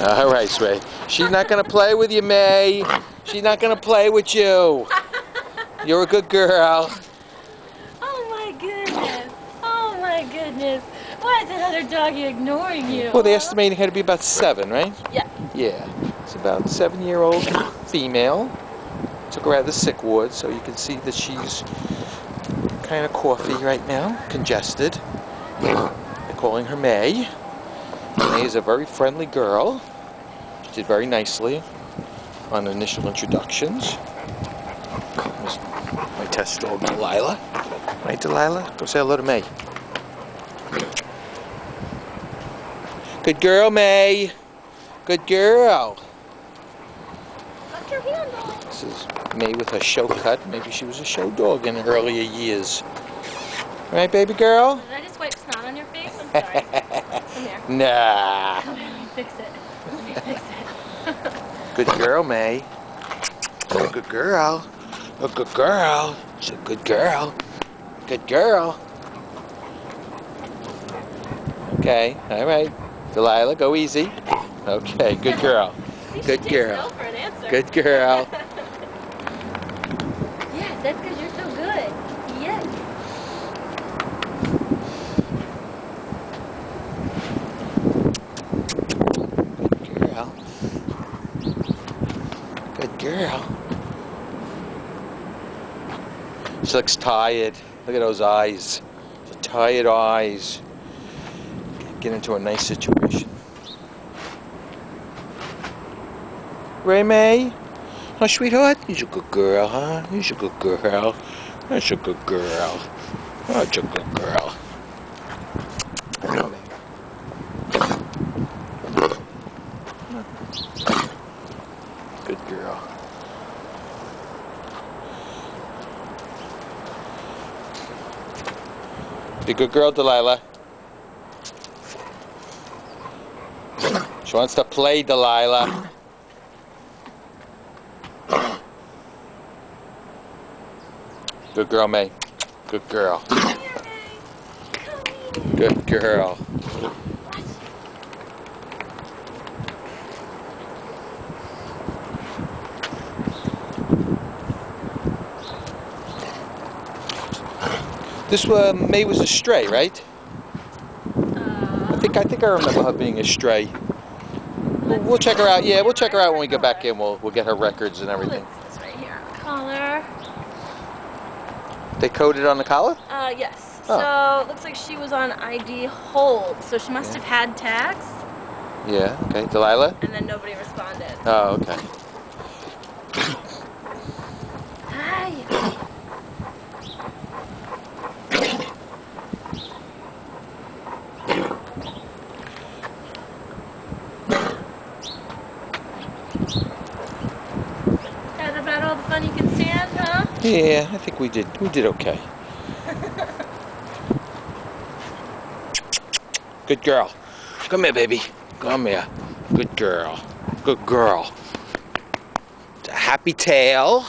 All right, Sway. She's not gonna play with you, Mae. She's not gonna play with you. You're a good girl. Oh my goodness. Oh my goodness. Why is that other doggy ignoring you? Well, they're estimating her to be about seven, right? Yeah. Yeah. It's about seven-year-old female. Took her out of the sick ward, so you can see that she's kind of coughy right now, congested. They're calling her Mae. Mae is a very friendly girl. She did very nicely on initial introductions. Here's my test dog, Delilah. Right, Delilah? Go say hello to Mae. Good girl, Mae. Good girl. Put your hand on. This is Mae with a show cut. Maybe she was a show dog in earlier years. Right, baby girl? Did I just wipe snot on your face? I'm sorry. Nah. Come here. Let me fix it. Let me fix it. Good girl, Mae. Oh, good girl. A good girl. She's a good girl. Good girl. Okay, all right. Delilah, go easy. Okay, good girl. Good girl. an. Good girl. Yes, that's because you're so good. Yes. Good girl. Good girl. She looks tired. Look at those eyes. The tired eyes. Get into a nice situation. Ray Mae? Oh, sweetheart? You're a good girl, huh? You're a good girl. That's a good girl. That's a good girl. Good girl. Be a good girl, Delilah. She wants to play, Delilah. Good girl, Mae. Good girl. Good girl. This uh, Mae was a stray, right? I Uh, think I think I remember her being a stray. We'll, we'll check her out. Yeah, we'll check her out when we get back in. We'll we'll get her records and everything. This right here? Collar. They coded on the collar. Uh, yes. Oh. So it looks like she was on ID hold. So she must Yeah. have had tags, Yeah. Okay. Delilah. and then nobody responded. Oh, okay. Hi. That about all the fun you can stand, huh? Yeah, I think we did. We did okay. Good girl. Come here, baby. Come here. Good girl. Good girl. It's a happy tail.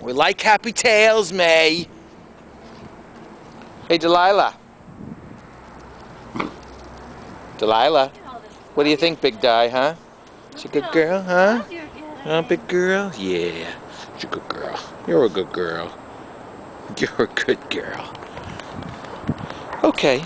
We like happy tails, Mae. Hey, Delilah. Delilah. What do you think, Big Die, huh? She a good girl, huh? Huh, big girl? Yeah. She's a good girl. You're a good girl. You're a good girl. Okay.